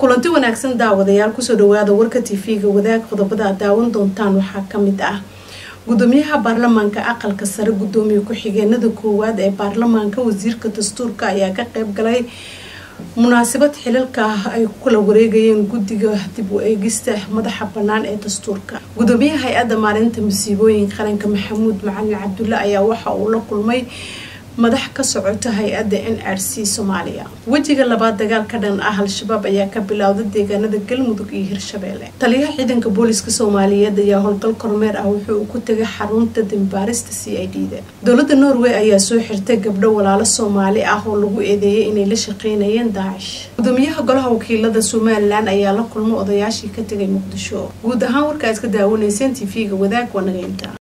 wanaagsan daawadayaal ku soo dhawaada warka tv-ga wadaag qodobada daawan doontaan waxaa ka mid ah. Gudoomiyaha baarlamaanka aqalka sare gudoomiye ku-xigeenada koowaad ee baarlamaanka wasiirka dastuurka ayaa ka qeyb galay munaasabad xilalka ah ay ku kala wareegayeen guddiga dib u eegista madaxa bannaan ee dastuurka. Gudoomiyaha hay'adda maalinta masiibooyinka qaranka maxamuud macalin cabdulle ayaa waxa uu la kulmay madax ka socota hay'adda n r c soomaaliya. Wejiga labaad dagaal ka dhan ah al-shabaab ayaa ka bilowda deegaanada galmudug iyo hirshabeelle taliyaha ciidanka booliska soomaaliyeed ayaa howlgal kormeer ah wuxuu ku tegay xarunta dambaarista c i d da dowladda norway ayaa soo xirtay gabdho walaalo soomaali ah oo lagu eedeeyay inay la shaqeynayeen daacish gudoomiyaha golaha wakiilada somalilan ayaa la kulma odayaashii ka tegay muqdisho. Guud ahaan warka aad ka daawanayseen t v-ga wadaag waa nageynta